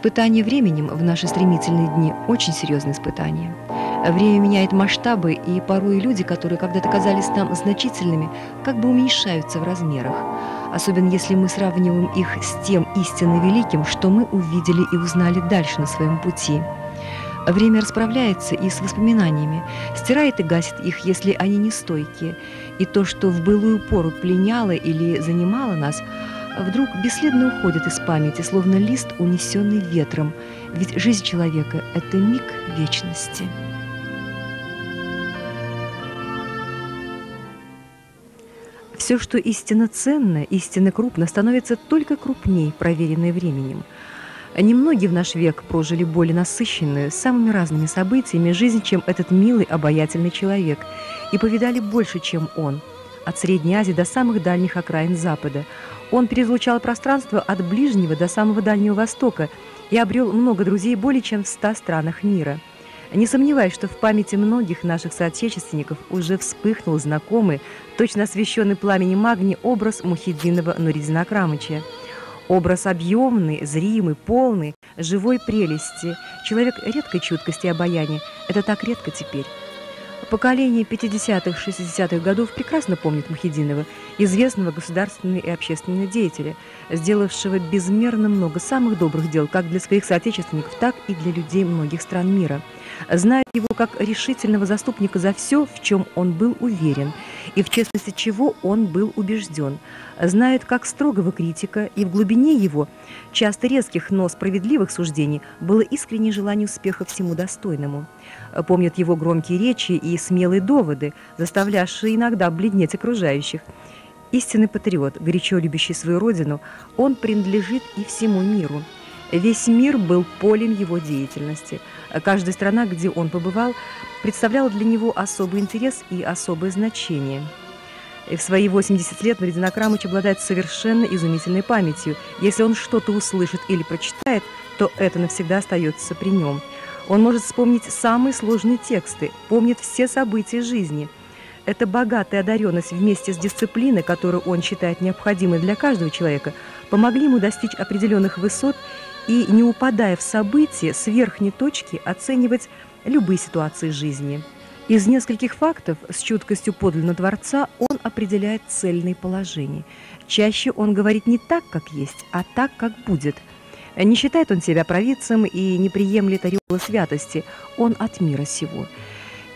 Испытание временем в наши стремительные дни – очень серьезное испытание. Время меняет масштабы, и порой люди, которые когда-то казались нам значительными, как бы уменьшаются в размерах. Особенно если мы сравниваем их с тем истинно великим, что мы увидели и узнали дальше на своем пути. Время расправляется и с воспоминаниями, стирает и гасит их, если они не стойкие. И то, что в былую пору пленяло или занимало нас – вдруг бесследно уходит из памяти, словно лист, унесенный ветром. Ведь жизнь человека – это миг вечности. Все, что истинно ценно, истинно крупно, становится только крупней, проверенное временем. Немногие в наш век прожили более насыщенную, самыми разными событиями жизнь, чем этот милый, обаятельный человек, и повидали больше, чем он, от Средней Азии до самых дальних окраин Запада – он перезвучал пространство от ближнего до самого Дальнего Востока и обрел много друзей более чем в ста странах мира. Не сомневаюсь, что в памяти многих наших соотечественников уже вспыхнул знакомый, точно освещенный пламенем магни образ Мухиддинова Нуридина Акрамыча. Образ объемный, зримый, полный, живой прелести, человек редкой чуткости и обаяния. Это так редко теперь. Поколение 50-х, 60-х годов прекрасно помнит Мухидинова, известного государственного и общественного деятеля, сделавшего безмерно много самых добрых дел как для своих соотечественников, так и для людей многих стран мира. Знает его как решительного заступника за все, в чем он был уверен, и в честности чего он был убежден. Знает как строгого критика, и в глубине его, часто резких, но справедливых суждений, было искреннее желание успеха всему достойному помнят его громкие речи и смелые доводы, заставлявшие иногда бледнеть окружающих. Истинный патриот, горячо любящий свою родину, он принадлежит и всему миру. Весь мир был полем его деятельности. Каждая страна, где он побывал, представляла для него особый интерес и особое значение. И в свои 80 лет Маридин Акрамыч обладает совершенно изумительной памятью. Если он что-то услышит или прочитает, то это навсегда остается при нем – он может вспомнить самые сложные тексты, помнит все события жизни. Эта богатая одаренность вместе с дисциплиной, которую он считает необходимой для каждого человека, помогли ему достичь определенных высот и, не упадая в события, с верхней точки оценивать любые ситуации жизни. Из нескольких фактов с чуткостью подлинного Творца он определяет цельные положения. Чаще он говорит не так, как есть, а так, как будет – не считает он себя провидцем и не приемлет ореола святости. Он от мира сего.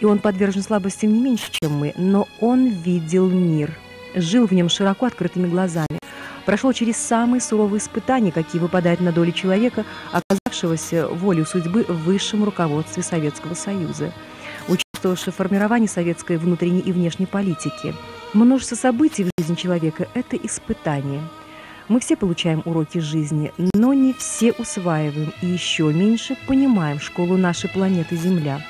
И он подвержен слабостям не меньше, чем мы, но он видел мир, жил в нем широко открытыми глазами, прошел через самые суровые испытания, какие выпадают на долю человека, оказавшегося волю судьбы в высшем руководстве Советского Союза, участвовавший в формировании советской внутренней и внешней политики. Множество событий в жизни человека – это испытание – мы все получаем уроки жизни, но не все усваиваем и еще меньше понимаем школу нашей планеты Земля.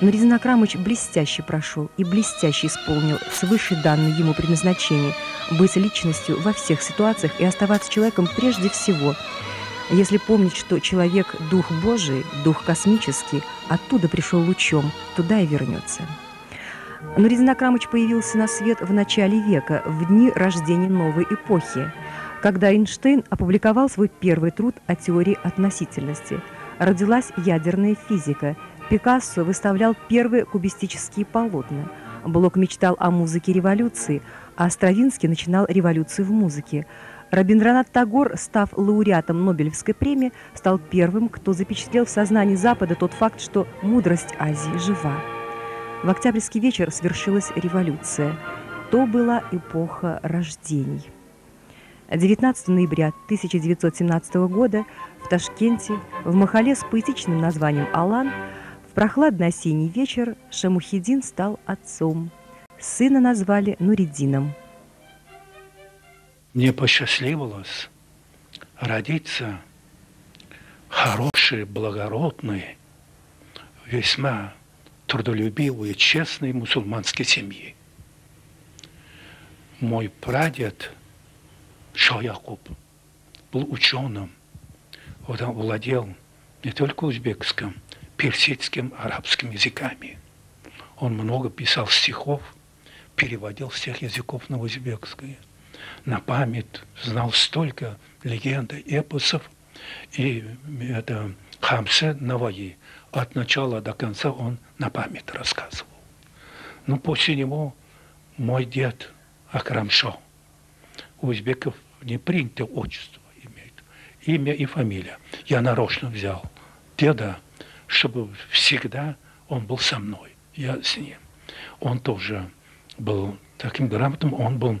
Но Резина Крамыч блестяще прошел и блестяще исполнил свыше данное ему предназначение – быть личностью во всех ситуациях и оставаться человеком прежде всего. Если помнить, что человек – дух Божий, дух космический, оттуда пришел лучом, туда и вернется. Но Резина Крамыч появился на свет в начале века, в дни рождения новой эпохи – когда Эйнштейн опубликовал свой первый труд о теории относительности. Родилась ядерная физика. Пикассо выставлял первые кубистические полотна. Блок мечтал о музыке революции, а Стравинский начинал революцию в музыке. Рабиндранат Тагор, став лауреатом Нобелевской премии, стал первым, кто запечатлел в сознании Запада тот факт, что мудрость Азии жива. В октябрьский вечер свершилась революция. То была эпоха рождений. 19 ноября 1917 года в Ташкенте, в Махале с поэтичным названием «Алан», в прохладный осенний вечер Шамухидин стал отцом. Сына назвали Нуридином. Мне посчастливилось родиться хорошей, благородной, весьма трудолюбивой, честной мусульманской семьи. Мой прадед – Шах Якуб был ученым. Он владел не только узбекским, персидским, арабским языками. Он много писал стихов, переводил всех языков на узбекское. На память знал столько легенд, эпосов, И это Хамсе Наваи. От начала до конца он на память рассказывал. Ну, после него мой дед Акрамшо. У узбеков не принято отчество иметь. Имя и фамилия. Я нарочно взял деда, чтобы всегда он был со мной. Я с ним. Он тоже был таким грамотным, он был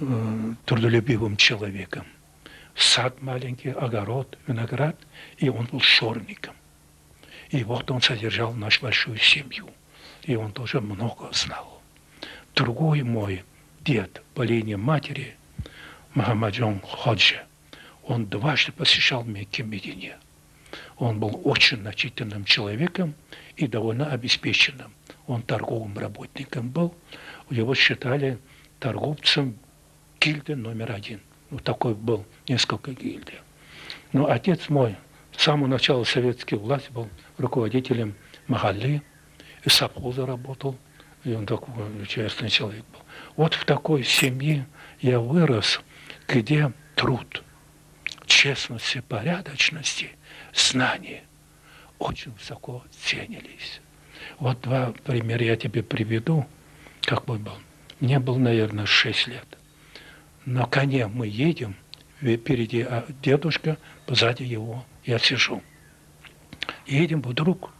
э, трудолюбивым человеком. Сад маленький, огород, виноград, и он был шорником. И вот он содержал нашу большую семью. И он тоже много знал. Другой мой дед по линии матери, Махамаджон Ходжи, он дважды посещал Мекки Медине. Он был очень начитанным человеком и довольно обеспеченным. Он торговым работником был. Его считали торговцем гильды номер один. Вот такой был, несколько гильдий. Но отец мой с самого начала советской власти был руководителем Махалли, и совхоза работал, и он такой честный человек был. Вот в такой семье я вырос, где труд, честность и порядочности, знания очень высоко ценились. Вот два примера я тебе приведу, как мой был. Мне было, наверное, 6 лет. На коне мы едем, впереди а дедушка, позади его я сижу. Едем вдруг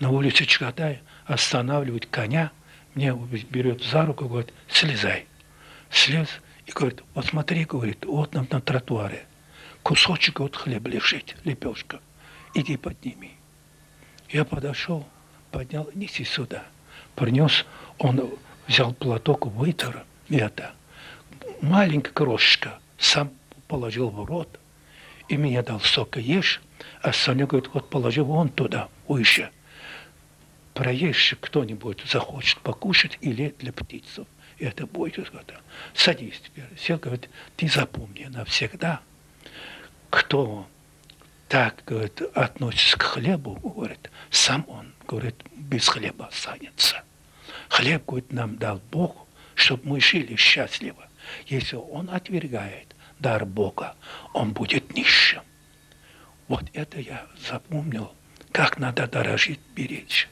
на улице Чагатая, останавливать коня, мне берет за руку, говорит, слезай. Слез и говорит, вот смотри, говорит, вот нам на тротуаре кусочек от хлеба лежит, лепешка, иди подними. Я подошел, поднял, неси сюда. Принес, он взял платок, вытер это. Маленькая крошечка, сам положил в рот, и мне дал сока ешь, а Соня говорит, вот положи вон туда, выше. Проешь кто-нибудь захочет покушать или для птицев. И это будет. Это. Садись теперь. Сел, говорит, ты запомни навсегда, кто так, говорит, относится к хлебу, говорит, сам он, говорит, без хлеба останется. Хлеб, говорит, нам дал Бог, чтобы мы жили счастливо. Если он отвергает дар Бога, он будет нищим. Вот это я запомнил, как надо дорожить, беречь.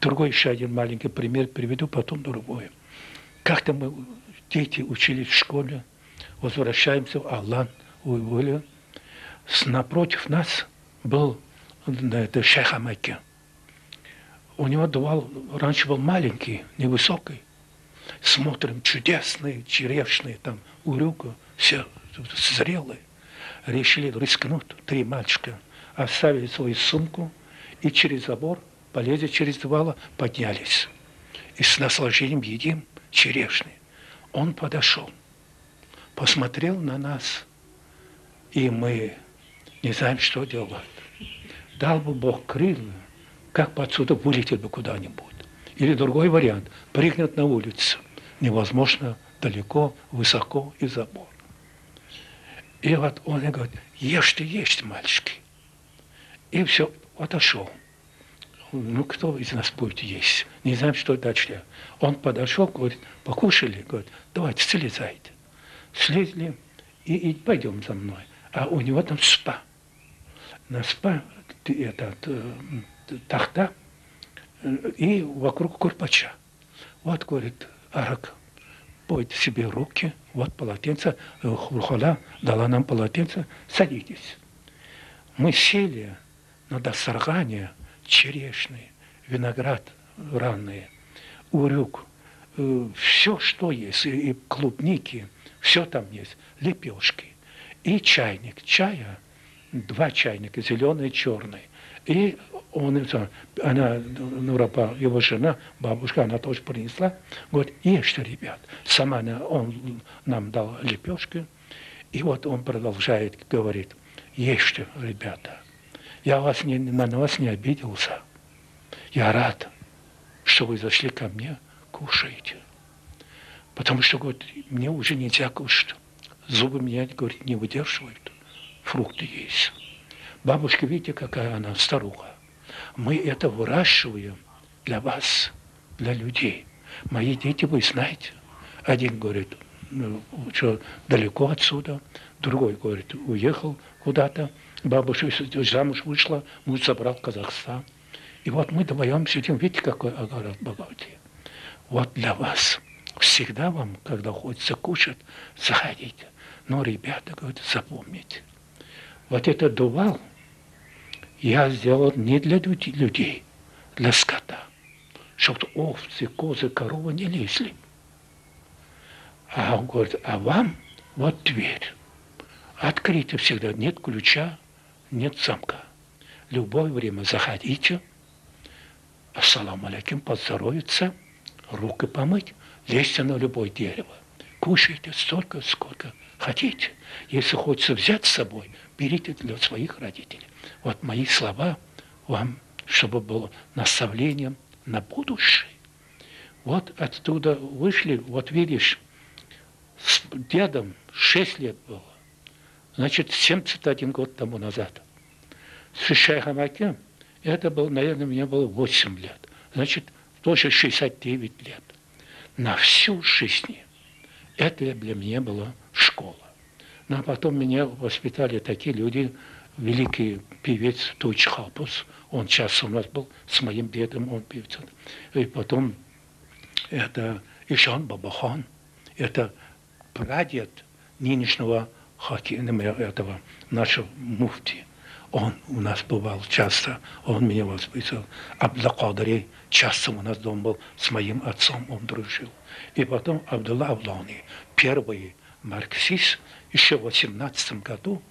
Другой еще один маленький пример приведу, потом другой. Как-то мы, дети, учились в школе, возвращаемся в Аллан, в Напротив нас был это шейх Амайки. У него дувал, раньше был маленький, невысокий. Смотрим, чудесные, черешные, там, урюка, все зрелые решили рискнуть, три мальчика, оставили свою сумку и через забор, полезли через вала, поднялись. И с наслаждением едим черешни. Он подошел, посмотрел на нас, и мы не знаем, что делать. Дал бы Бог крылья, как бы отсюда вылетел бы куда-нибудь. Или другой вариант, прыгнет на улицу. Невозможно далеко, высоко и забор. И вот он говорит, ешьте, ешьте, мальчики. И все, отошел. Ну, кто из нас будет есть? Не знаем, что дальше. Он подошел, говорит, покушали, говорит, давайте, слезайте. Слезли и, и пойдем за мной. А у него там спа. На спа этот, э, тахта и вокруг курпача. Вот, говорит, арак, пойте себе руки, вот полотенце, Хурхола дала нам полотенце, садитесь. Мы сели на досаргане, черешни, виноград ранные, урюк, э, все, что есть, и клубники, все там есть, лепешки, и чайник чая, два чайника, зеленый и черный. И он, она, Нурапа, его жена, бабушка, она тоже принесла, говорит, ешьте, ребят. Сама она, он нам дал лепешки, и вот он продолжает, говорит, ешьте, ребята. Я вас не, на вас не обиделся. Я рад, что вы зашли ко мне, кушаете. Потому что, говорит, мне уже нельзя кушать. Зубы меня, говорит, не выдерживают. Фрукты есть. Бабушка, видите, какая она старуха. Мы это выращиваем для вас, для людей. Мои дети, вы знаете. Один говорит, ну, что далеко отсюда, другой говорит, уехал куда-то, Бабушка замуж вышла, муж забрал Казахстан. И вот мы вдвоем сидим, видите, какой огород богатый. Вот для вас. Всегда вам, когда хочется кушать, заходите. Но, ребята, говорят, запомните. Вот этот дувал я сделал не для людей, для скота. Чтобы овцы, козы, коровы не лезли. А он говорит, а вам вот дверь. Открыто всегда, нет ключа, нет замка. Любое время заходите, ассаламу алейкум, поздоровиться, руки помыть, лезьте на любое дерево. Кушайте столько, сколько хотите. Если хочется взять с собой, берите для своих родителей. Вот мои слова вам, чтобы было наставлением на будущее. Вот оттуда вышли, вот видишь, с дедом 6 лет было. Значит, 71 год тому назад. С Шейхом Аким, это было, наверное, мне было 8 лет. Значит, тоже 69 лет. На всю жизнь. Это для меня была школа. Ну, а потом меня воспитали такие люди, великий певец Туч Хапус, он сейчас у нас был с моим дедом, он певец. И потом это Ишан Бабахан, это прадед нынешнего хакима, этого нашего муфти. Он у нас бывал часто, он меня воспитывал. Абдакадари часто у нас дом был, с моим отцом он дружил. И потом Абдулла Авлани, первый марксист, еще в 18 году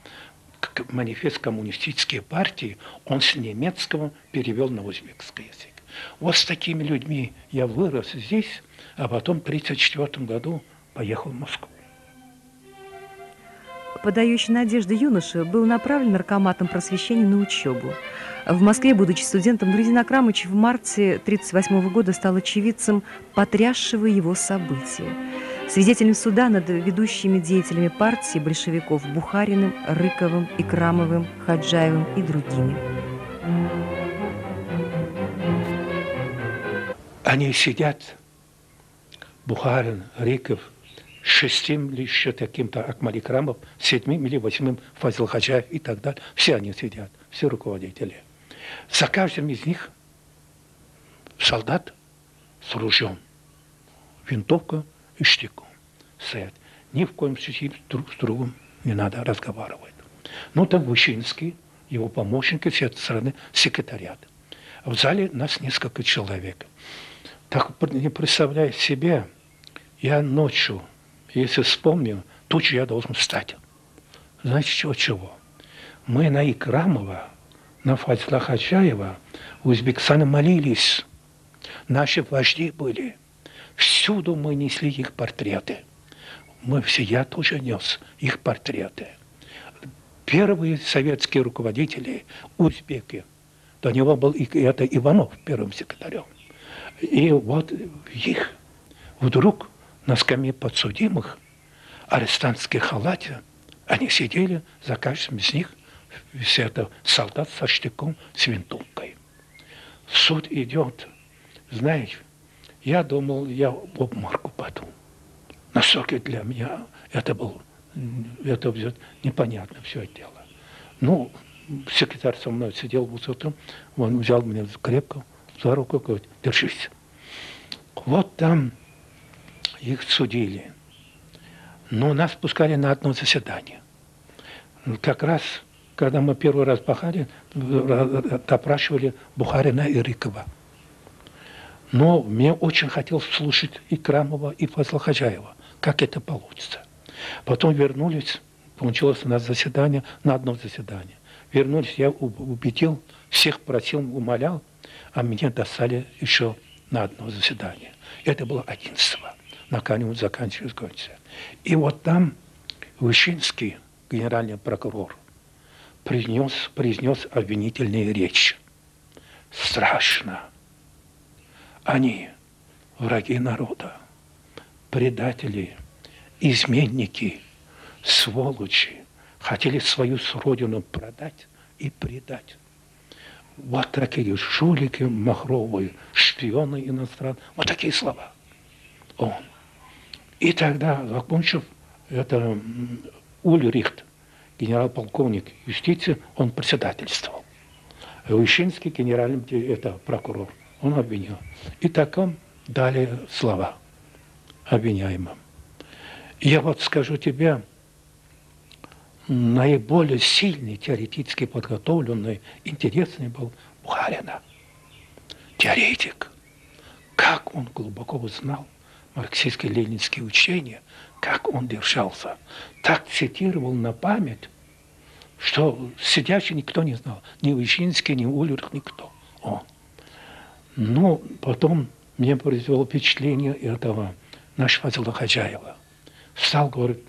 манифест коммунистической партии он с немецкого перевел на узбекский язык. Вот с такими людьми я вырос здесь, а потом в 1934 году поехал в Москву. Подающий надежды юноша был направлен наркоматом просвещения на учебу. В Москве, будучи студентом, Друзин Акрамыч в марте 1938 года стал очевидцем потрясшего его события свидетелем суда над ведущими деятелями партии большевиков Бухариным, Рыковым, Икрамовым, Хаджаевым и другими. Они сидят, Бухарин, Рыков, шестим или еще таким-то Акмаль Икрамов, седьмым или восьмым Фазил Хаджаев и так далее. Все они сидят, все руководители. За каждым из них солдат с ружьем, винтовка – и штиком стоять. Ни в коем случае друг с другом не надо разговаривать. Ну, там Вышинский, его помощники, с этой стороны секретариат. В зале нас несколько человек. Так не представляю себе, я ночью, если вспомню, тут же я должен встать. Знаете, чего? чего? Мы на Икрамова, на Фазла Хачаева, в Узбекистане молились. Наши вожди были – Всюду мы несли их портреты. Мы все, я тоже нес их портреты. Первые советские руководители, узбеки, до него был и это Иванов первым секретарем. И вот их вдруг на скамье подсудимых, арестантские халате, они сидели, за каждым из них все это солдат со штыком, с винтовкой. Суд идет, знаешь, я думал, я в обморок упаду. Настолько для меня это было, это непонятно все это дело. Ну, секретарь со мной сидел вот утром, он взял меня крепко за руку и говорит, держись. Вот там их судили. Но нас пускали на одно заседание. Как раз, когда мы первый раз пахали, допрашивали Бухарина и Рыкова. Но мне очень хотелось слушать и Крамова, и Фазла как это получится. Потом вернулись, получилось у нас заседание, на одно заседание. Вернулись, я убедил, всех просил, умолял, а меня достали еще на одно заседание. Это было 11 накануне заканчивается годица. И вот там Вышинский, генеральный прокурор, произнес, произнес обвинительные речи. Страшно они враги народа, предатели, изменники, сволочи, хотели свою родину продать и предать. Вот такие жулики махровые, шпионы иностранные, вот такие слова. Он. И тогда, закончив это Ульрихт, генерал-полковник юстиции, он председательствовал. Вышинский генеральный это прокурор, он обвинил. И так он дали слова обвиняемым. Я вот скажу тебе, наиболее сильный, теоретически подготовленный, интересный был Бухарина. Теоретик. Как он глубоко знал марксистские ленинские учения, как он держался. Так цитировал на память, что сидящий никто не знал. Ни Вышинский, ни Ульрих, никто. Он. Но потом мне произвело впечатление этого нашего Фазила Хаджаева. Встал, говорит,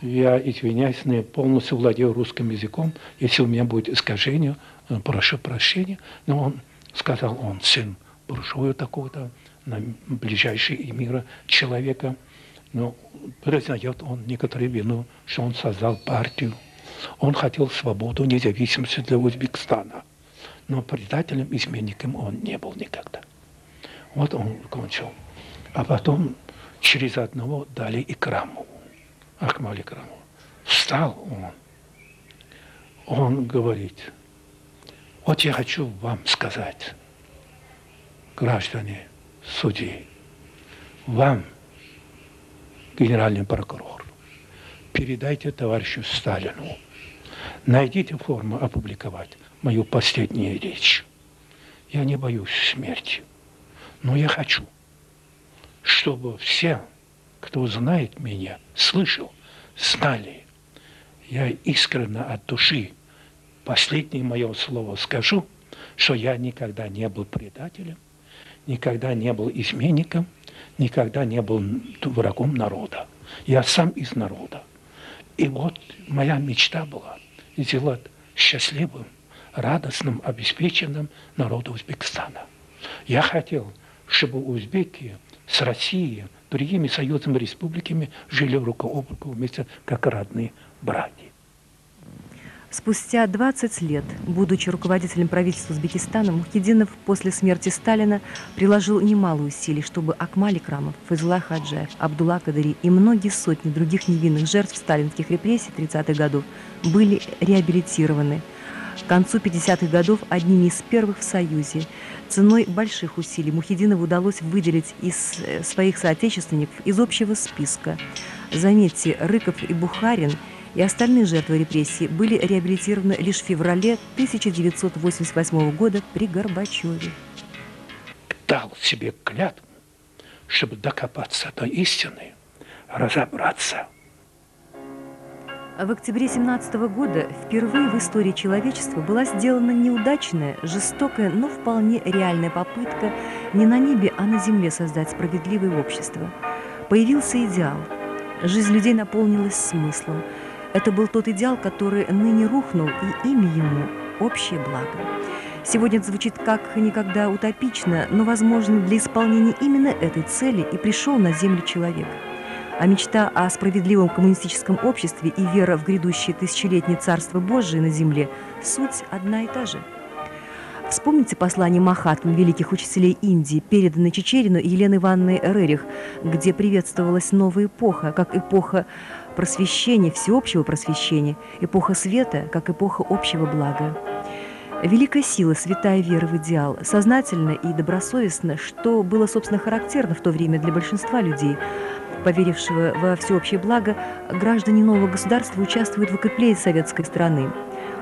я извиняюсь, не полностью владею русским языком. Если у меня будет искажение, э, прошу прощения. Но он сказал, он сын буржуя такого-то, ближайший мира человека. Но признает он некоторые вину, что он создал партию. Он хотел свободу, независимости для Узбекистана. Но предателем, изменником он не был никогда. Вот он кончил. А потом через одного дали и Краму. Ахмали Краму. Встал он. Он говорит, вот я хочу вам сказать, граждане, судьи, вам, генеральный прокурор, передайте товарищу Сталину, найдите форму опубликовать мою последнюю речь. Я не боюсь смерти, но я хочу, чтобы все кто знает меня, слышал, знали. Я искренне от души, последнее мое слово скажу, что я никогда не был предателем, никогда не был изменником, никогда не был врагом народа. Я сам из народа. И вот моя мечта была сделать счастливым, радостным, обеспеченным народу Узбекистана. Я хотел, чтобы узбеки с Россией, другими союзными республиками жили рука об руку вместе, как родные братья. Спустя 20 лет, будучи руководителем правительства Узбекистана, Мухидинов после смерти Сталина приложил немало усилий, чтобы Акмали Крамов, Фазула Хаджаев, Абдулла Кадыри и многие сотни других невинных жертв сталинских репрессий 30-х годов были реабилитированы. К концу 50-х годов одними из первых в Союзе Ценой больших усилий Мухидинову удалось выделить из э, своих соотечественников из общего списка. Заметьте, Рыков и Бухарин и остальные жертвы репрессий были реабилитированы лишь в феврале 1988 года при Горбачеве. Дал себе клятву, чтобы докопаться до истины, разобраться – в октябре 17 года впервые в истории человечества была сделана неудачная, жестокая, но вполне реальная попытка не на небе, а на земле создать справедливое общество. Появился идеал. Жизнь людей наполнилась смыслом. Это был тот идеал, который ныне рухнул, и имя ему – общее благо. Сегодня это звучит как никогда утопично, но, возможно, для исполнения именно этой цели и пришел на землю человек – а мечта о справедливом коммунистическом обществе и вера в грядущее тысячелетнее Царство Божие на земле – суть одна и та же. Вспомните послание Махатмы, великих учителей Индии, переданное Чечерину и Еленой Ивановной Рерих, где приветствовалась новая эпоха, как эпоха просвещения, всеобщего просвещения, эпоха света, как эпоха общего блага. Великая сила, святая вера в идеал, сознательно и добросовестно, что было, собственно, характерно в то время для большинства людей – поверившего во всеобщее благо, граждане нового государства участвуют в укреплении советской страны.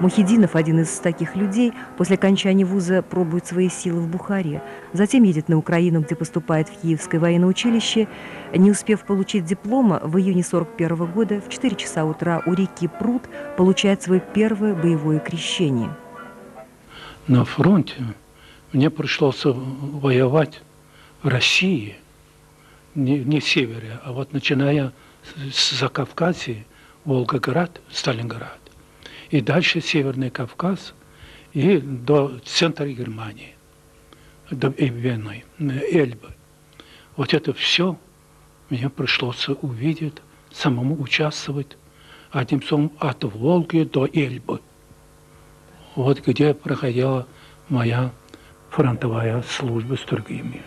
Мухидинов, один из таких людей, после окончания вуза пробует свои силы в Бухаре, затем едет на Украину, где поступает в Киевское военное училище. Не успев получить диплома, в июне 41 -го года в 4 часа утра у реки Пруд получает свое первое боевое крещение. На фронте мне пришлось воевать в России – не, не севере, а вот начиная с Закавказья, Волгоград, Сталинград, и дальше Северный Кавказ, и до центра Германии, до Вены, Эльбы. Вот это все мне пришлось увидеть, самому участвовать, одним словом, от Волги до Эльбы. Вот где проходила моя фронтовая служба с другими.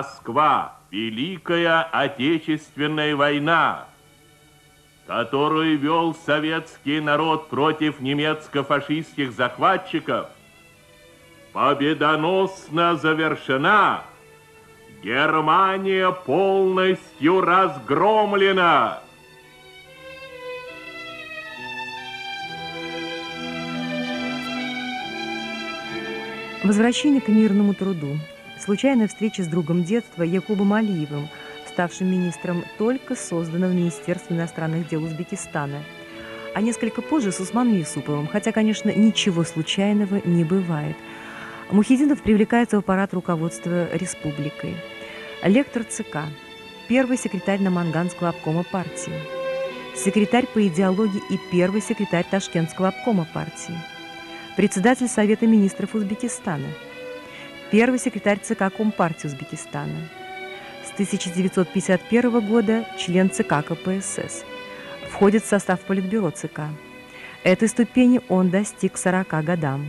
Москва, Великая Отечественная война, которую вел советский народ против немецко-фашистских захватчиков, победоносно завершена. Германия полностью разгромлена. Возвращение к мирному труду. Случайная встреча с другом детства Якубом Алиевым, ставшим министром только созданного в Министерстве иностранных дел Узбекистана. А несколько позже с Усманом Юсуповым, хотя, конечно, ничего случайного не бывает. Мухидинов привлекается в аппарат руководства республикой. Лектор ЦК, первый секретарь Наманганского обкома партии, секретарь по идеологии и первый секретарь Ташкентского обкома партии – председатель Совета министров Узбекистана, первый секретарь ЦК Компартии Узбекистана, с 1951 года член ЦК КПСС, входит в состав Политбюро ЦК. Этой ступени он достиг 40 годам.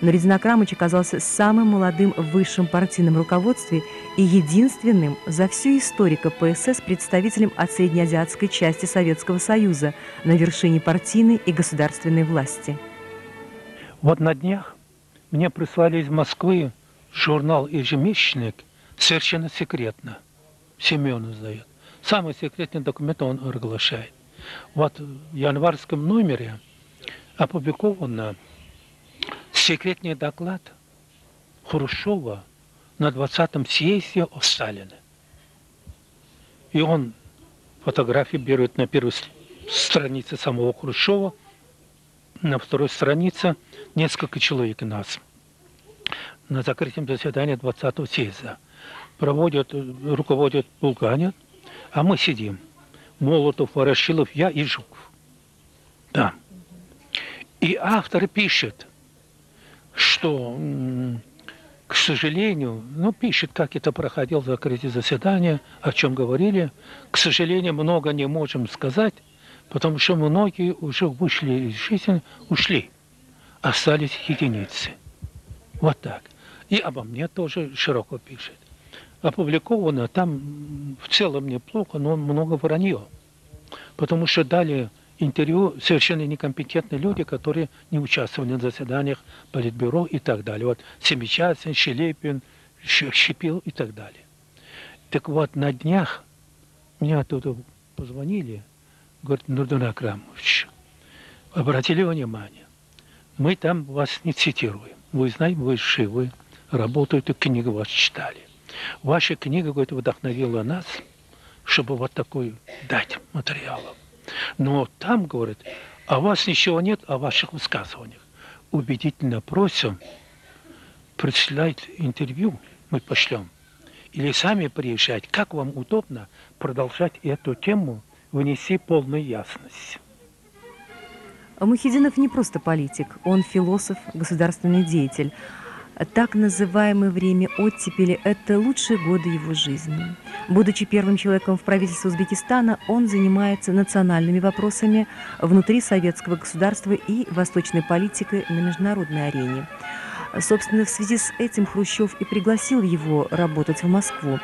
Но Резин Акрамыч оказался самым молодым в высшем партийном руководстве и единственным за всю историю КПСС представителем от среднеазиатской части Советского Союза на вершине партийной и государственной власти – вот на днях мне прислали из Москвы журнал «Ежемесячник» совершенно секретно. Семен издает. Самый секретный документ он разглашает. Вот в январском номере опубликован секретный доклад Хрущева на 20-м съезде о Сталине. И он фотографии берет на первой странице самого Хрущева, на второй странице – несколько человек нас на закрытом заседании 20-го съезда. Проводят, руководят Булганин, а мы сидим. Молотов, Ворошилов, я и Жуков. Да. И автор пишет, что, к сожалению, ну, пишет, как это проходило закрытие заседания, о чем говорили. К сожалению, много не можем сказать, потому что многие уже вышли из жизни, ушли остались единицы. Вот так. И обо мне тоже широко пишет. Опубликовано там в целом неплохо, но много вранье. Потому что дали интервью совершенно некомпетентные люди, которые не участвовали на заседаниях Политбюро и так далее. Вот Семичастин, Щелепин, Щепил и так далее. Так вот, на днях мне оттуда позвонили, говорят, Нурдун Акрамович, обратили внимание, мы там вас не цитируем. Вы знаете, вы живы, работаете, книгу вас читали. Ваша книга, говорит, вдохновила нас, чтобы вот такой дать материалов. Но там, говорит, а вас ничего нет о ваших высказываниях. Убедительно просим, присылать интервью, мы пошлем. Или сами приезжать, как вам удобно продолжать эту тему, вынести полную ясность. Мухидинов не просто политик, он философ, государственный деятель. Так называемое время оттепели – это лучшие годы его жизни. Будучи первым человеком в правительстве Узбекистана, он занимается национальными вопросами внутри советского государства и восточной политикой на международной арене. Собственно, в связи с этим Хрущев и пригласил его работать в Москву.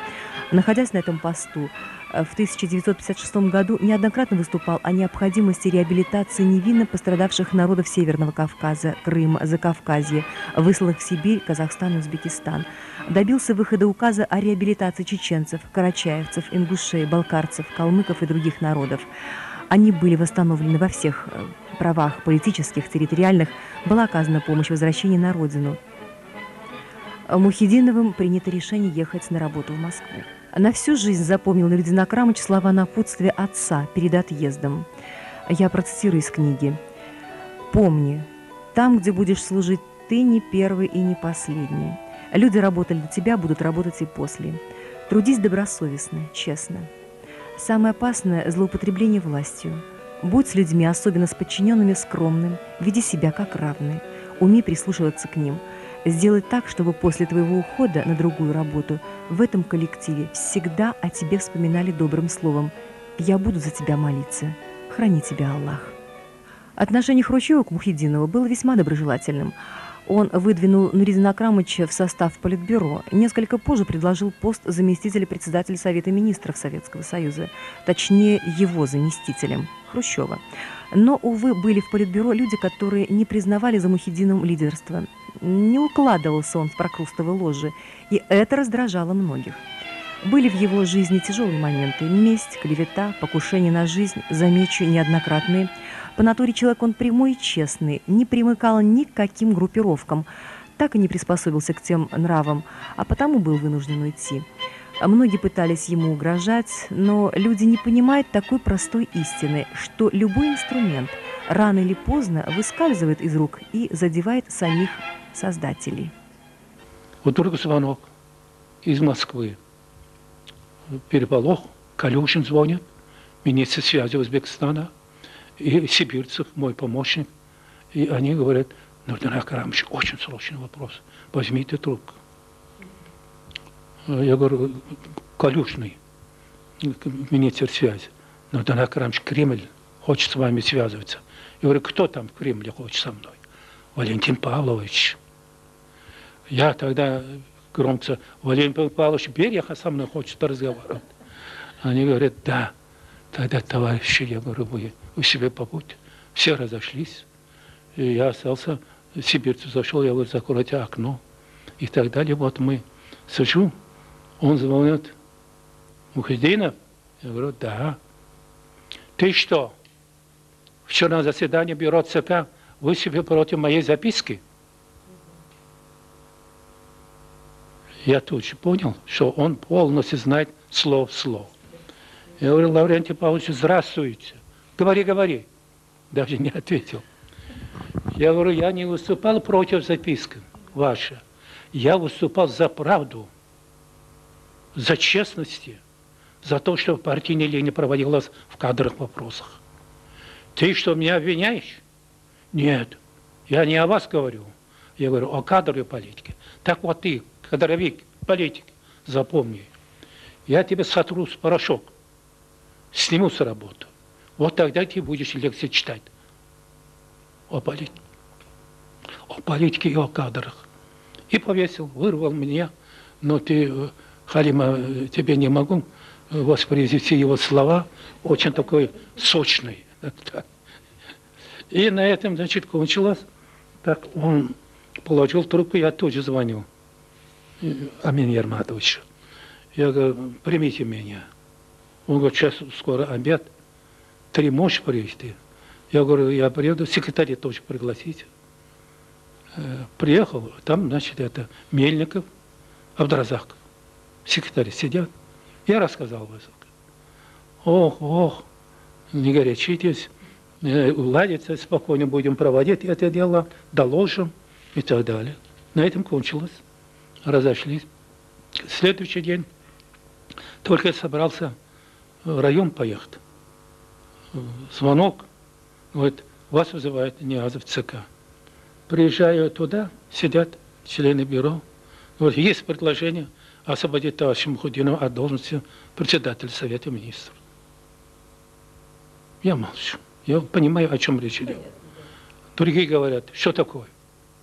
Находясь на этом посту, в 1956 году неоднократно выступал о необходимости реабилитации невинно пострадавших народов Северного Кавказа, Крыма, Закавказья, высланных в Сибирь, Казахстан Узбекистан. Добился выхода указа о реабилитации чеченцев, карачаевцев, ингушей, балкарцев, калмыков и других народов. Они были восстановлены во всех э, правах политических, территориальных, была оказана помощь в возвращении на родину. Мухидиновым принято решение ехать на работу в Москву. На всю жизнь запомнил Нуридин Акрамыч слова напутствия отца перед отъездом. Я процитирую из книги. «Помни, там, где будешь служить, ты не первый и не последний. Люди работали для тебя, будут работать и после. Трудись добросовестно, честно. Самое опасное – злоупотребление властью. Будь с людьми, особенно с подчиненными, скромным, веди себя как равный, умей прислушиваться к ним – Сделать так, чтобы после твоего ухода на другую работу в этом коллективе всегда о тебе вспоминали добрым словом. «Я буду за тебя молиться. Храни тебя, Аллах». Отношение Хрущева к Мухидинову было весьма доброжелательным. Он выдвинул Нуридина Акрамыча в состав Политбюро. Несколько позже предложил пост заместителя председателя Совета министров Советского Союза, точнее его заместителем, Хрущева. Но, увы, были в Политбюро люди, которые не признавали за Мухидином лидерство. Не укладывался он в прокрустовой ложи, и это раздражало многих. Были в его жизни тяжелые моменты – месть, клевета, покушение на жизнь, замечу, неоднократные. По натуре человек он прямой и честный, не примыкал ни к каким группировкам, так и не приспособился к тем нравам, а потому был вынужден уйти. Многие пытались ему угрожать, но люди не понимают такой простой истины, что любой инструмент рано или поздно выскальзывает из рук и задевает самих создателей. Вот только звонок из Москвы. Переполох. Калюшин звонит, министр связи Узбекистана, и Сибирцев, мой помощник. И они говорят, Нурдан Акарамович, очень срочный вопрос, возьмите трубку. Я говорю, Калюшный, министр связи. Нурдан Акарамович, Кремль хочет с вами связываться. Я говорю, кто там в Кремле хочет со мной? Валентин Павлович. Я тогда громко, Валентин Павлович Береха со мной хочет разговаривать. Они говорят, да. Тогда, товарищи, я говорю, вы у себя побудьте. Все разошлись. И я остался, сибирцу зашел, я говорю, закройте окно. И так далее. Вот мы сижу, он звонит, Мухиддинов? Я говорю, да. Ты что, вчера на заседании бюро ЦК вы себе против моей записки? Я тут же понял, что он полностью знает слово в слово. Я говорю, Лаврентий Павлович, здравствуйте. Говори, говори. Даже не ответил. Я говорю, я не выступал против записки вашей. Я выступал за правду, за честности, за то, что партийная линия проводилась в кадровых вопросах. Ты что, меня обвиняешь? Нет, я не о вас говорю. Я говорю о кадровой политике. Так вот ты, кадровик, политик, запомни. Я тебе сотру с порошок, сниму с работы. Вот тогда ты будешь лекции читать о политике, о политике и о кадрах. И повесил, вырвал меня, но ты, Халима, тебе не могу воспроизвести его слова, очень такой сочный. И на этом, значит, кончилось. Так он положил трубку, я тоже звоню. Амин Ерматович. Я говорю, примите меня. Он говорит, сейчас скоро обед. Три можешь привезти? Я говорю, я приеду, секретаря тоже пригласите. Э, приехал, там, значит, это Мельников, Абдразак. Секретари сидят. Я рассказал высоко. Ох, ох, не горячитесь, э, уладится, спокойно будем проводить это дело, доложим и так далее. На этом кончилось. Разошлись. Следующий день только я собрался в район поехать. Звонок, говорит, вас вызывает Ниазов ЦК. Приезжаю туда, сидят члены бюро. Вот есть предложение освободить товарища Мухудинова от должности председателя Совета Министров. Я молчу. Я понимаю, о чем речь идет. Другие говорят, что такое?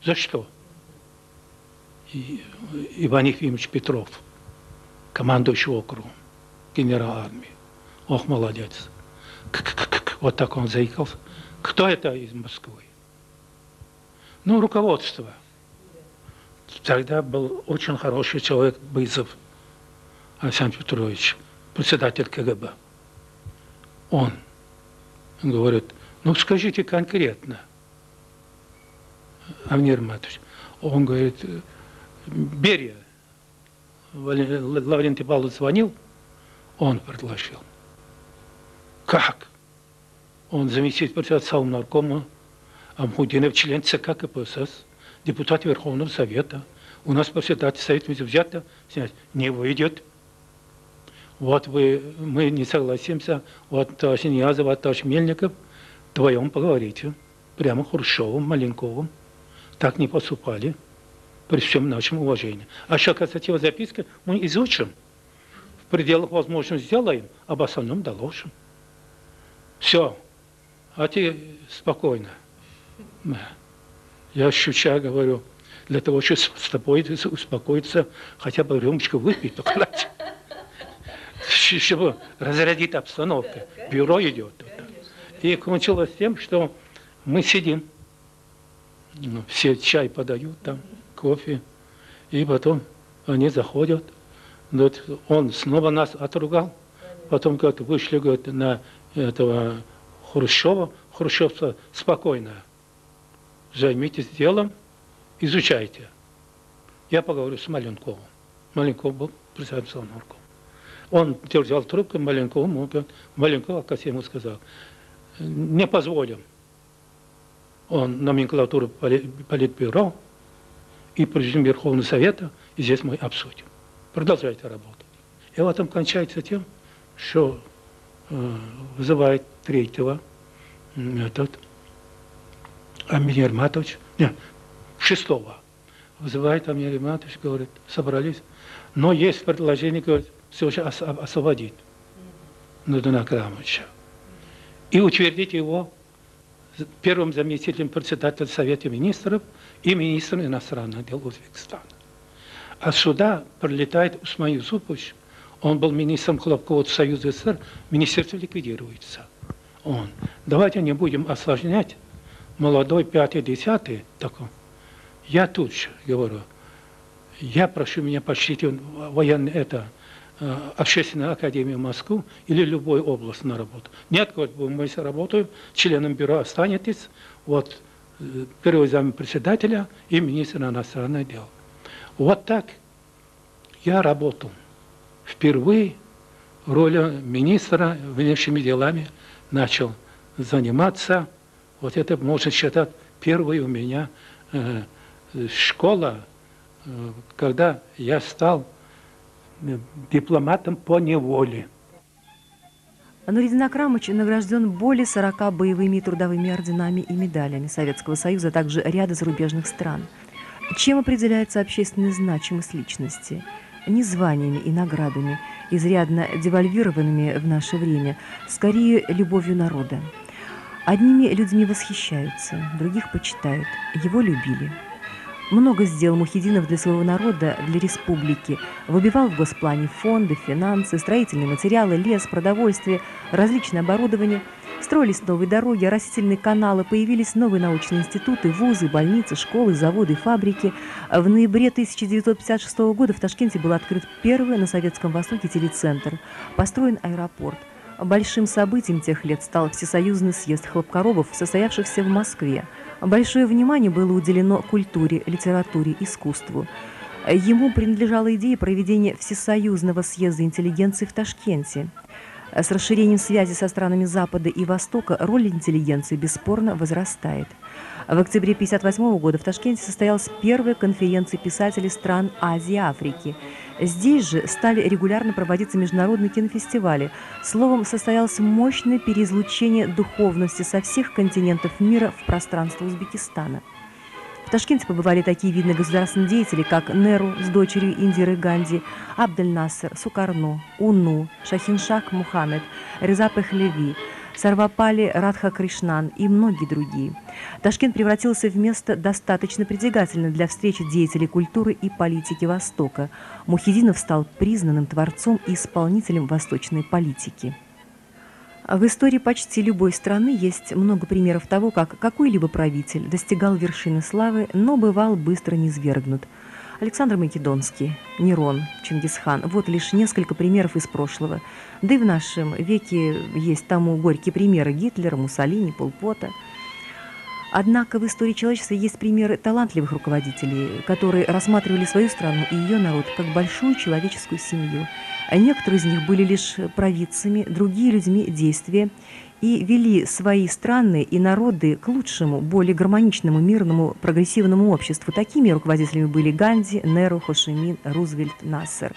За что? Иван Ефимович Петров, командующий округом, генерал армии. Ох, молодец. К -к -к вот так он заикался. Кто это из Москвы? Ну, руководство. Тогда был очень хороший человек Бызов Александр Петрович, председатель КГБ. Он говорит, ну скажите конкретно, Амнир Матович. Он говорит, Берия, Лаврентий Павлович звонил, он предложил. Как? Он заместитель председателя Совнаркома, Амхудинов, член ЦК КПСС, депутат Верховного Совета. У нас председатель Совета взято. Не выйдет. Вот вы, мы не согласимся, вот товарищ Ниязов, вот товарищ Мельников, вдвоем поговорите. Прямо Хрущевым, Маленковым. Так не поступали при всем нашем уважении. А что касается его записки, мы изучим, в пределах возможности сделаем, об основном доложим. Все. А ты спокойно. Я щуча говорю, для того, чтобы успокоиться, успокоиться хотя бы рюмочку выпить, поколоть. Чтобы разрядить обстановку. Бюро идет. И кончилось тем, что мы сидим, ну, все чай подают там, кофе, и потом они заходят, вот он снова нас отругал, потом как вышли говорит, на этого Хрущева, Хрущев спокойно, займитесь делом, изучайте. Я поговорю с Маленковым. Маленков был председателем Совнорком. Он держал трубку Маленкову, Маленков, как ему сказал, не позволим. Он номенклатуру политбюро и президент Верховного Совета, и здесь мы обсудим. Продолжайте работать. И вот там кончается тем, что э, вызывает третьего этот Амир Ерматович, нет, шестого, вызывает Амир Ерматович, говорит, собрались, но есть предложение, говорит, все же освободить Нудуна Крамовича и утвердить его первым заместителем председателя Совета министров и министром иностранных дел Узбекистана. А сюда прилетает Усман Юсупович, он был министром Хлопкова Союза СССР, министерство ликвидируется. Он. Давайте не будем осложнять. Молодой, пятый, десятый, такой. Я тут же говорю, я прошу меня почтить военный это, общественную академию Москву или любой область на работу. Нет, вот мы работаем, членом бюро останетесь, вот э, первый зам председателя и министр иностранных дел. Вот так я работал. Впервые ролью министра внешними делами начал заниматься. Вот это можно считать первой у меня э, школа, э, когда я стал дипломатом по неволе. Нуридин Акрамович награжден более 40 боевыми и трудовыми орденами и медалями Советского Союза, а также ряда зарубежных стран. Чем определяется общественная значимость личности? Не званиями и наградами, изрядно девальвированными в наше время, скорее любовью народа. Одними людьми восхищаются, других почитают, его любили – много сделал Мухидинов для своего народа, для республики. Выбивал в госплане фонды, финансы, строительные материалы, лес, продовольствие, различное оборудование. Строились новые дороги, растительные каналы, появились новые научные институты, вузы, больницы, школы, заводы, фабрики. В ноябре 1956 года в Ташкенте был открыт первый на Советском Востоке телецентр. Построен аэропорт. Большим событием тех лет стал Всесоюзный съезд хлопкоробов, состоявшихся в Москве. Большое внимание было уделено культуре, литературе, искусству. Ему принадлежала идея проведения Всесоюзного съезда интеллигенции в Ташкенте. С расширением связи со странами Запада и Востока роль интеллигенции бесспорно возрастает. В октябре 1958 года в Ташкенте состоялась первая конференция писателей стран Азии и Африки – Здесь же стали регулярно проводиться международные кинофестивали. Словом, состоялось мощное переизлучение духовности со всех континентов мира в пространство Узбекистана. В Ташкенте побывали такие видные государственные деятели, как Неру с дочерью Индиры Ганди, Абдель Насер, Сукарно, Уну, Шахиншах Мухаммед, Реза Пехлеви – Сарвапали Радха Кришнан и многие другие. Ташкент превратился в место достаточно притягательное для встречи деятелей культуры и политики Востока. Мухидинов стал признанным творцом и исполнителем восточной политики. В истории почти любой страны есть много примеров того, как какой-либо правитель достигал вершины славы, но бывал быстро низвергнут – Александр Македонский, Нерон, Чингисхан. Вот лишь несколько примеров из прошлого. Да и в нашем веке есть тому горькие примеры Гитлера, Муссолини, Полпота. Однако в истории человечества есть примеры талантливых руководителей, которые рассматривали свою страну и ее народ как большую человеческую семью. А некоторые из них были лишь провидцами, другие людьми действия и вели свои страны и народы к лучшему, более гармоничному, мирному, прогрессивному обществу. Такими руководителями были Ганди, Неру, Хошимин, Рузвельт, Нассер.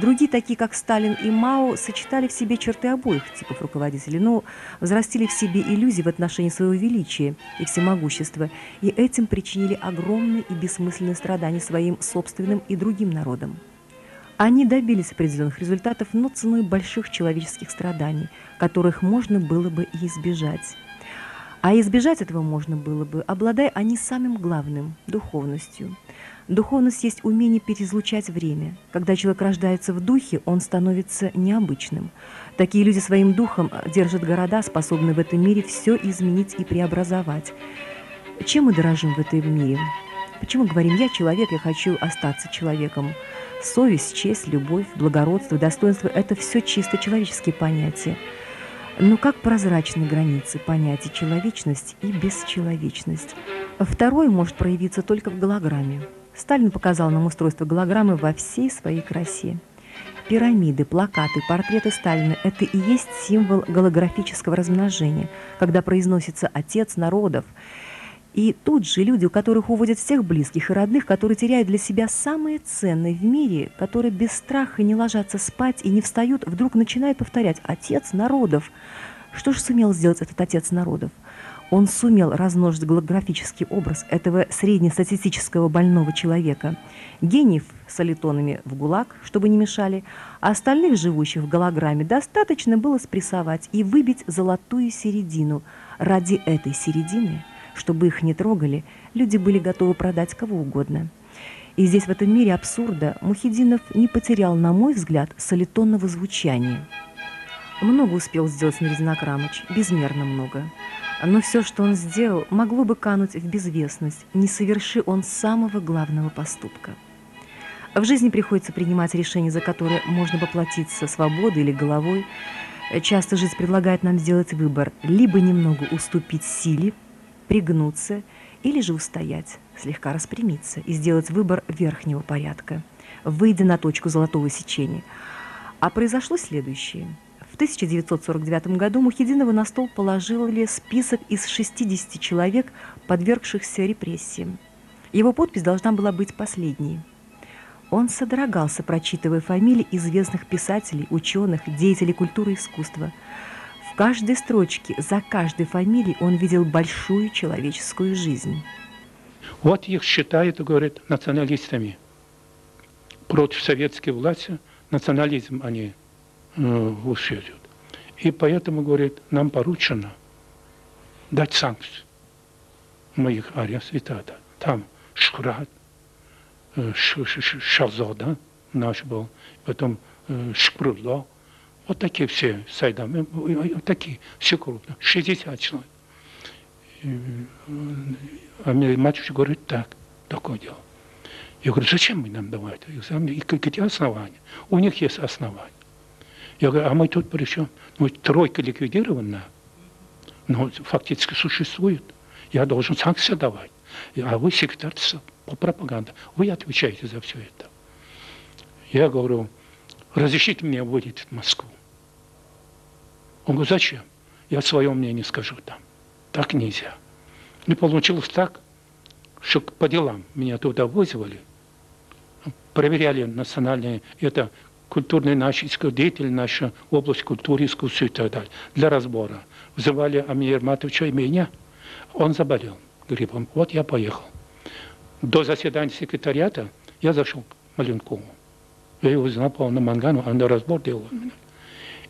Другие, такие как Сталин и Мао, сочетали в себе черты обоих типов руководителей, но взрастили в себе иллюзии в отношении своего величия и всемогущества, и этим причинили огромные и бессмысленные страдания своим собственным и другим народам. Они добились определенных результатов, но ценой больших человеческих страданий, которых можно было бы и избежать. А избежать этого можно было бы, обладая они самым главным – духовностью. Духовность есть умение перезлучать время. Когда человек рождается в духе, он становится необычным. Такие люди своим духом держат города, способные в этом мире все изменить и преобразовать. Чем мы дорожим в этом мире? Почему говорим «я человек, я хочу остаться человеком»? Совесть, честь, любовь, благородство, достоинство – это все чисто человеческие понятия. Но как прозрачны границы понятий человечность и бесчеловечность? Второе может проявиться только в голограмме. Сталин показал нам устройство голограммы во всей своей красе. Пирамиды, плакаты, портреты Сталина – это и есть символ голографического размножения, когда произносится «отец народов». И тут же люди, у которых уводят всех близких и родных, которые теряют для себя самое ценное в мире, которые без страха не ложатся спать и не встают, вдруг начинают повторять «Отец народов». Что же сумел сделать этот Отец народов? Он сумел размножить голографический образ этого среднестатистического больного человека. Гениев с алитонами в ГУЛАГ, чтобы не мешали, а остальных, живущих в голограмме, достаточно было спрессовать и выбить золотую середину. Ради этой середины – чтобы их не трогали, люди были готовы продать кого угодно. И здесь, в этом мире абсурда, Мухидинов не потерял, на мой взгляд, солитонного звучания. Много успел сделать Мерзин Акрамыч, безмерно много. Но все, что он сделал, могло бы кануть в безвестность, не соверши он самого главного поступка. В жизни приходится принимать решения, за которые можно поплатиться свободой или головой. Часто жизнь предлагает нам сделать выбор, либо немного уступить силе, пригнуться или же устоять, слегка распрямиться и сделать выбор верхнего порядка, выйдя на точку золотого сечения. А произошло следующее. В 1949 году Мухидинова на стол положили список из 60 человек, подвергшихся репрессиям. Его подпись должна была быть последней. Он содрогался, прочитывая фамилии известных писателей, ученых, деятелей культуры и искусства – каждой строчке, за каждой фамилией он видел большую человеческую жизнь. Вот их считают, говорят, националистами. Против советской власти национализм они э, ущерят. И поэтому, говорит, нам поручено дать санкцию моих арест и тогда. Там Шкурат, э, Шазода наш был, потом э, Шкруло, вот такие все сайдамы, вот такие, все крупно, 60 человек. А мне матушка говорит, так, такое дело. Я говорю, зачем мы нам давать экзамен? И какие основания? У них есть основания. Я говорю, а мы тут при чем? Ну, тройка ликвидирована, но фактически существует. Я должен санкции давать. А вы секретарь по пропаганде. Вы отвечаете за все это. Я говорю, разрешите мне вводить в Москву. Он говорит, зачем? Я свое мнение скажу там. Так нельзя. Не получилось так, что по делам меня туда вызвали, проверяли национальные, это культурная наша, деятель наша, область культуры, искусства и так далее, для разбора. Вызывали Амир Матовича и меня. Он заболел гриппом. Вот я поехал. До заседания секретариата я зашел к Маленкову. Я его знал на Мангану, он разбор делал.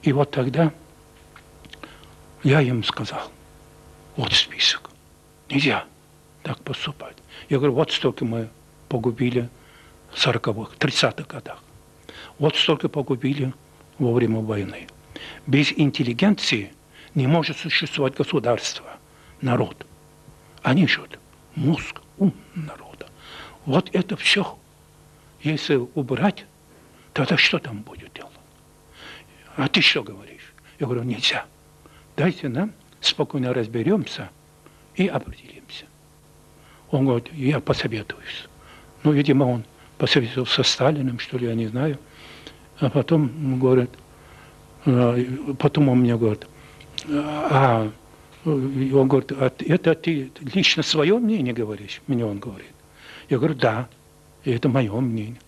И вот тогда я им сказал, вот список, нельзя так поступать. Я говорю, вот столько мы погубили в 40-х, 30-х годах. Вот столько погубили во время войны. Без интеллигенции не может существовать государство, народ. Они ищут мозг, ум народа. Вот это все, если убрать, тогда что там будет делать? А ты что говоришь? Я говорю, нельзя. Дайте нам спокойно разберемся и определимся. Он говорит, я посоветуюсь. Ну, видимо, он посоветовался с Сталиным, что ли, я не знаю. А потом говорит, а, потом он мне говорит, а он говорит, а это ты лично свое мнение говоришь? Мне он говорит. Я говорю, да, это мое мнение.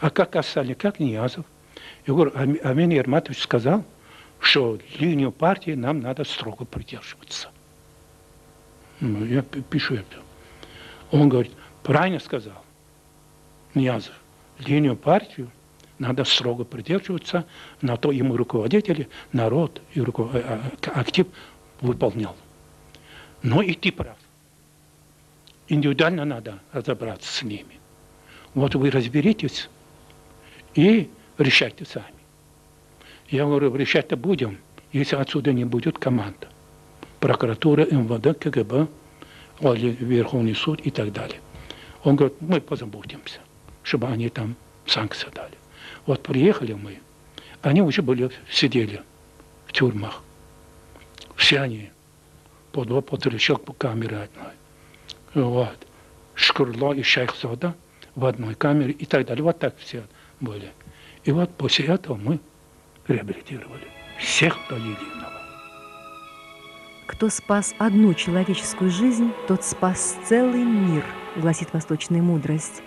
А как остальные, как Ниязов? Я говорю, а, а Ерматович сказал, что линию партии нам надо строго придерживаться. Ну, я пишу это. Он говорит, правильно сказал Ниязов, линию партию надо строго придерживаться, на то ему руководители, народ и руков... Э, а, актив выполнял. Но и ты прав. Индивидуально надо разобраться с ними. Вот вы разберитесь и решайте сами. Я говорю, решать-то будем, если отсюда не будет команда. Прокуратура, МВД, КГБ, Верховный суд и так далее. Он говорит, мы позаботимся, чтобы они там санкции дали. Вот приехали мы, они уже были, сидели в тюрьмах. Все они по два, по три человека по камере одной. Вот. Шкурло и Шейхзода в одной камере и так далее. Вот так все были. И вот после этого мы реабилитировали всех до единого. Кто спас одну человеческую жизнь, тот спас целый мир, гласит восточная мудрость.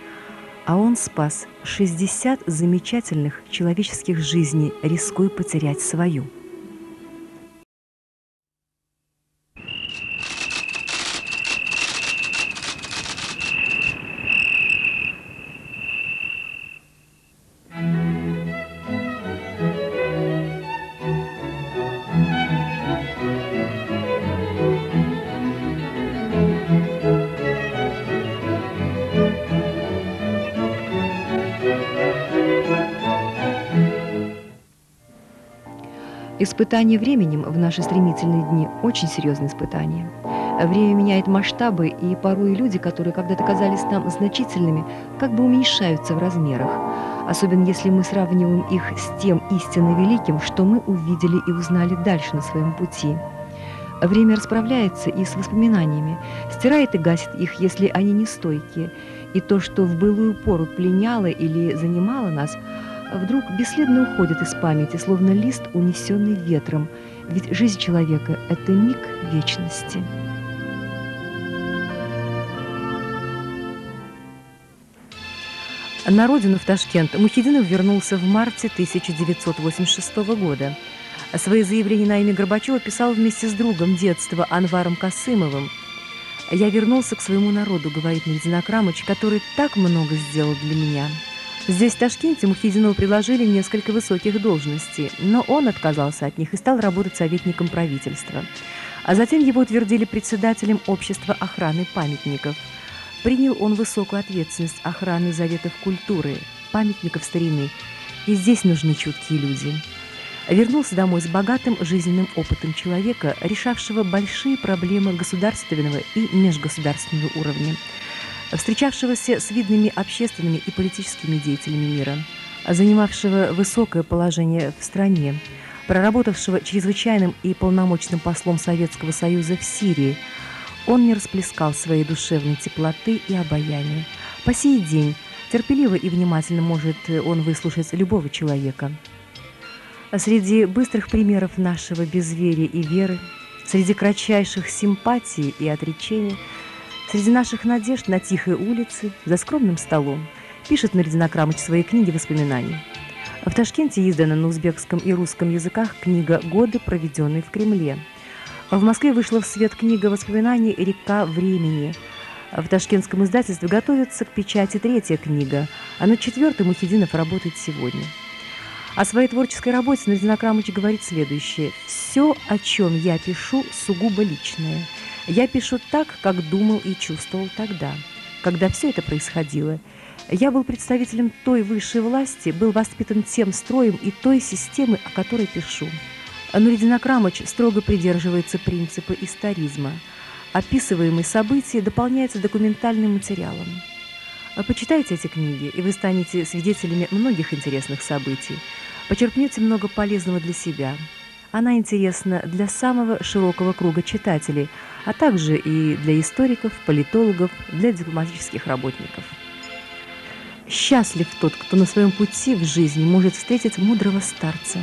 А он спас 60 замечательных человеческих жизней, рискуя потерять свою. Испытание временем в наши стремительные дни – очень серьезное испытание. Время меняет масштабы, и порой люди, которые когда-то казались нам значительными, как бы уменьшаются в размерах, особенно если мы сравниваем их с тем истинно великим, что мы увидели и узнали дальше на своем пути. Время расправляется и с воспоминаниями, стирает и гасит их, если они не стойкие, и то, что в былую пору пленяло или занимало нас – вдруг бесследно уходит из памяти, словно лист, унесенный ветром. Ведь жизнь человека – это миг вечности. На родину в Ташкент Мухидинов вернулся в марте 1986 года. Свои заявления на имя Горбачева писал вместе с другом детства Анваром Касымовым. «Я вернулся к своему народу», — говорит Мельдин «который так много сделал для меня». Здесь, в Ташкенте, Мухидинову предложили несколько высоких должностей, но он отказался от них и стал работать советником правительства. А затем его утвердили председателем Общества охраны памятников. Принял он высокую ответственность охраны заветов культуры, памятников старины. И здесь нужны чуткие люди. Вернулся домой с богатым жизненным опытом человека, решавшего большие проблемы государственного и межгосударственного уровня – встречавшегося с видными общественными и политическими деятелями мира, занимавшего высокое положение в стране, проработавшего чрезвычайным и полномочным послом Советского Союза в Сирии, он не расплескал своей душевной теплоты и обаяния. По сей день терпеливо и внимательно может он выслушать любого человека. Среди быстрых примеров нашего безверия и веры, среди кратчайших симпатий и отречений – Среди наших надежд на тихой улице, за скромным столом, пишет Наридина Крамыч свои книги воспоминаний. В Ташкенте издана на узбекском и русском языках книга «Годы, проведенные в Кремле». В Москве вышла в свет книга воспоминаний «Река времени». В ташкентском издательстве готовится к печати третья книга, а над четвертой Мухидинов работает сегодня. О своей творческой работе Наридина Крамыч говорит следующее. «Все, о чем я пишу, сугубо личное – я пишу так, как думал и чувствовал тогда, когда все это происходило. Я был представителем той высшей власти, был воспитан тем строем и той системы, о которой пишу. Но Лединокрамыч строго придерживается принципа историзма. Описываемые события дополняются документальным материалом. Почитайте эти книги, и вы станете свидетелями многих интересных событий. Почерпнете много полезного для себя – она интересна для самого широкого круга читателей, а также и для историков, политологов, для дипломатических работников. Счастлив тот, кто на своем пути в жизни может встретить мудрого старца,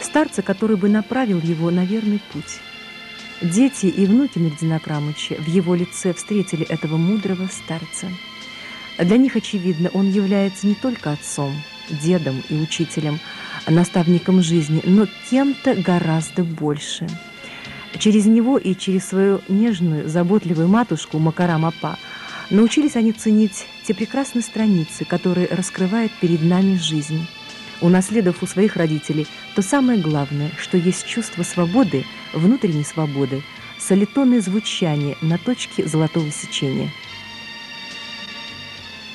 старца, который бы направил его на верный путь. Дети и внуки Мердина Крамыча в его лице встретили этого мудрого старца. Для них, очевидно, он является не только отцом, дедом и учителем, наставником жизни, но кем-то гораздо больше. Через него и через свою нежную, заботливую матушку Макара Мапа научились они ценить те прекрасные страницы, которые раскрывают перед нами жизнь. Унаследовав у своих родителей то самое главное, что есть чувство свободы, внутренней свободы, солитонное звучание на точке золотого сечения.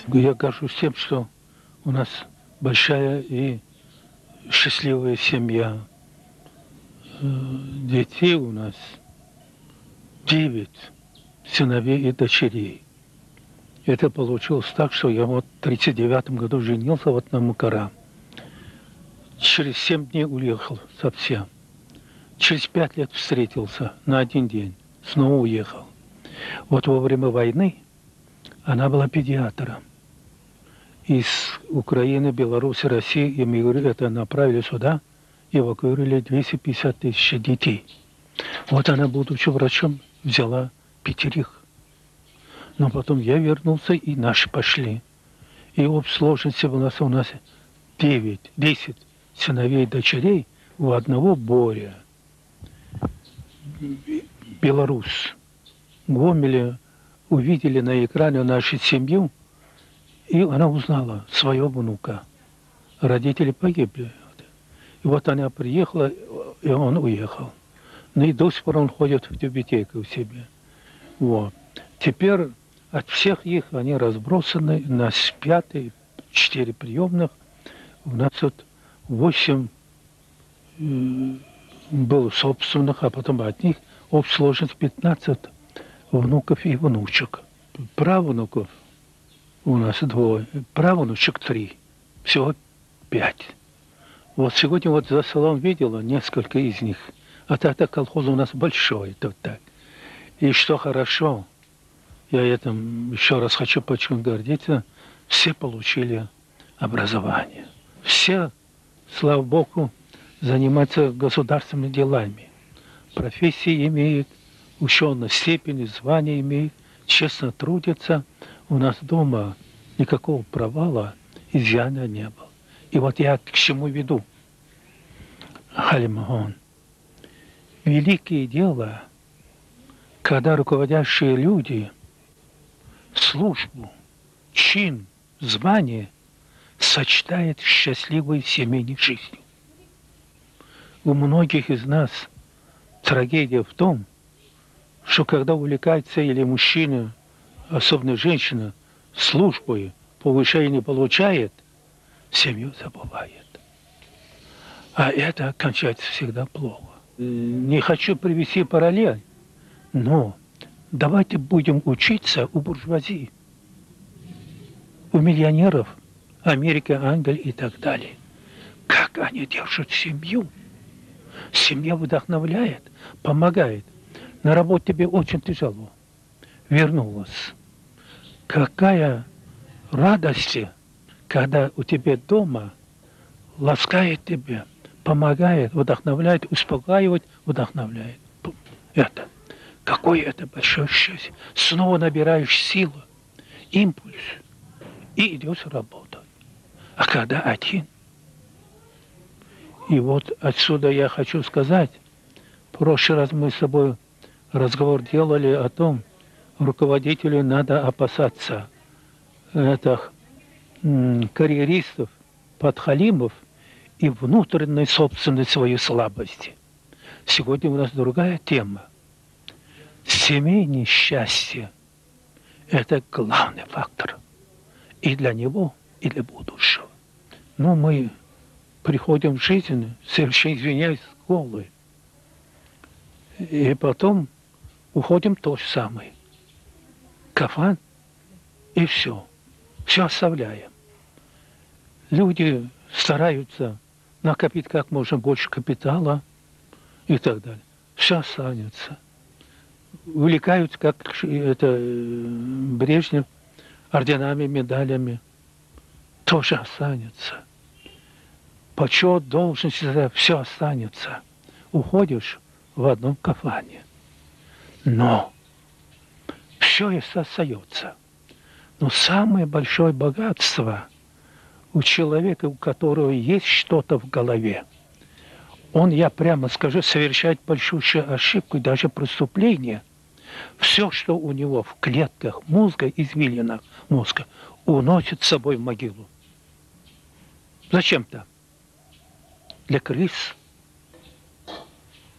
Я горжусь тем, что у нас большая и счастливая семья. Э, детей у нас девять сыновей и дочерей. Это получилось так, что я вот в 1939 году женился вот на Макара. Через семь дней уехал совсем. Через пять лет встретился на один день. Снова уехал. Вот во время войны она была педиатром. Из Украины, Беларуси, России эмигрировали, это направили сюда, эвакуировали 250 тысяч детей. Вот она, будучи врачом, взяла пятерых. Но потом я вернулся, и наши пошли. И об сложности у нас, у нас 9, 10 сыновей и дочерей у одного Боря. Белорус. Гомеле увидели на экране нашу семью, и она узнала своего внука. Родители погибли. И вот она приехала, и он уехал. Ну и до сих пор он ходит в библиотеку у себя. Вот. Теперь от всех их они разбросаны, у нас пятый, четыре приемных. У нас вот восемь э, было собственных, а потом от них сложность 15 внуков и внучек. Правнуков у нас двое, правнучек три, всего пять. Вот сегодня вот за салон видела несколько из них. А так колхоз у нас большой, это так. И что хорошо, я этим еще раз хочу почему гордиться, все получили образование. Все, слава Богу, занимаются государственными делами. Профессии имеют, ученые степени, звания имеют, честно трудятся. У нас дома никакого провала, изъяна не было. И вот я к чему веду. Халимагон. Великие дела – когда руководящие люди службу, чин, звание сочетает с счастливой семейной жизнью. У многих из нас трагедия в том, что когда увлекается или мужчина, особенно женщина, службой, повышение получает, семью забывает. А это кончается всегда плохо. Не хочу привести параллель, но давайте будем учиться у буржуазии, у миллионеров, Америка, Англия и так далее. Как они держат семью. Семья вдохновляет, помогает. На работе тебе очень тяжело. Вернулась. Какая радость, когда у тебя дома ласкает тебя, помогает, вдохновляет, успокаивает, вдохновляет. Это. Какое это большое счастье. Снова набираешь силу, импульс и идешь работать. А когда один? И вот отсюда я хочу сказать, в прошлый раз мы с собой разговор делали о том, руководителю надо опасаться этих карьеристов, подхалимов и внутренней собственной своей слабости. Сегодня у нас другая тема семейное счастье – это главный фактор и для него, и для будущего. Но мы приходим в жизнь, совершенно извиняюсь, голые. И потом уходим то же самое. Кафан и все. Все оставляем. Люди стараются накопить как можно больше капитала и так далее. Все останется увлекают, как это Брежнев, орденами, медалями. Тоже останется. Почет, должность, все останется. Уходишь в одном кафане. Но все остается. Но самое большое богатство у человека, у которого есть что-то в голове, он, я прямо скажу, совершает большущую ошибку и даже преступление – все, что у него в клетках мозга, извилинах мозга, уносит с собой в могилу. Зачем-то? Для крыс.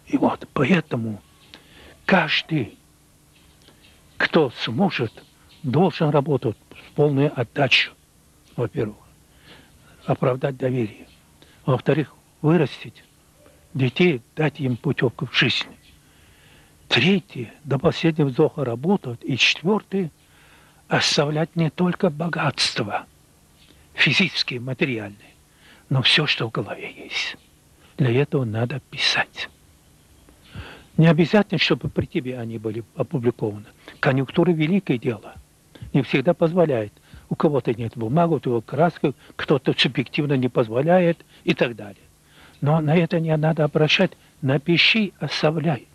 И вот поэтому, каждый, кто сможет, должен работать с полной отдачей, во-первых, оправдать доверие. Во-вторых, вырастить детей, дать им путевку в жизнь. Третье, до последнего вздоха работать. И четвертое, оставлять не только богатство, физические, материальные, но все, что в голове есть. Для этого надо писать. Не обязательно, чтобы при тебе они были опубликованы. Конъюнктура – великое дело. Не всегда позволяет. У кого-то нет бумаги, у кого краска, кто-то субъективно не позволяет и так далее. Но на это не надо обращать. Напиши, оставляй.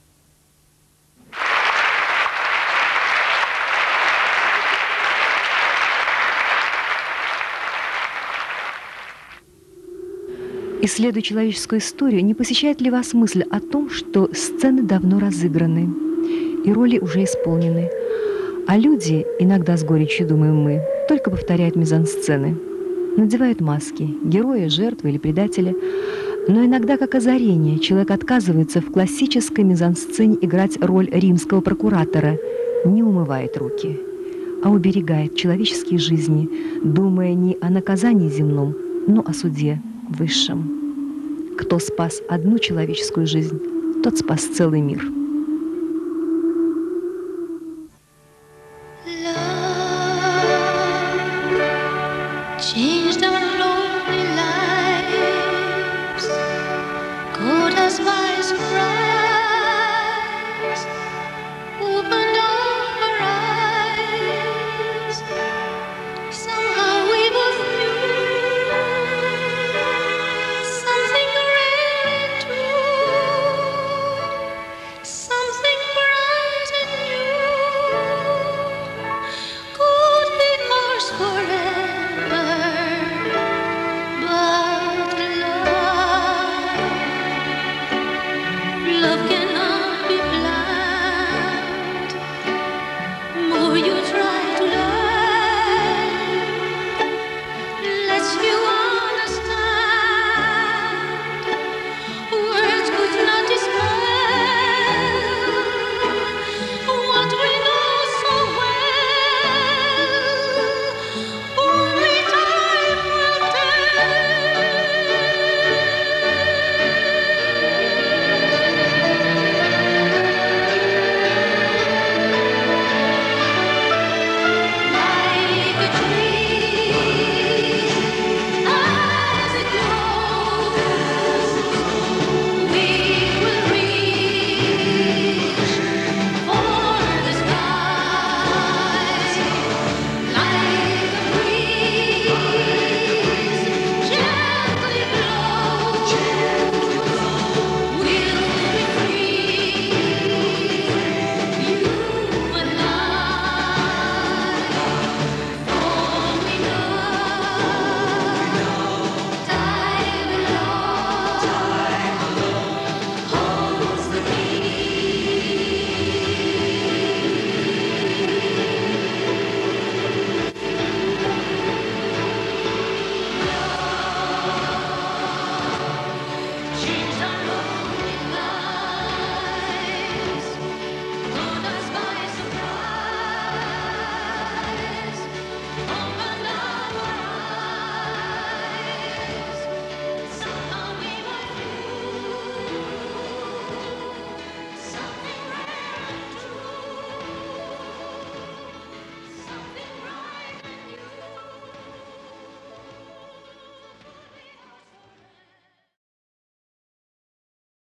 Исследуя человеческую историю, не посещает ли вас мысль о том, что сцены давно разыграны и роли уже исполнены, а люди, иногда с горечью думаем мы, только повторяют мизансцены, надевают маски, героя, жертвы или предателя, но иногда, как озарение, человек отказывается в классической мизансцене играть роль римского прокуратора, не умывает руки, а уберегает человеческие жизни, думая не о наказании земном, но о суде Высшем. Кто спас одну человеческую жизнь, тот спас целый мир.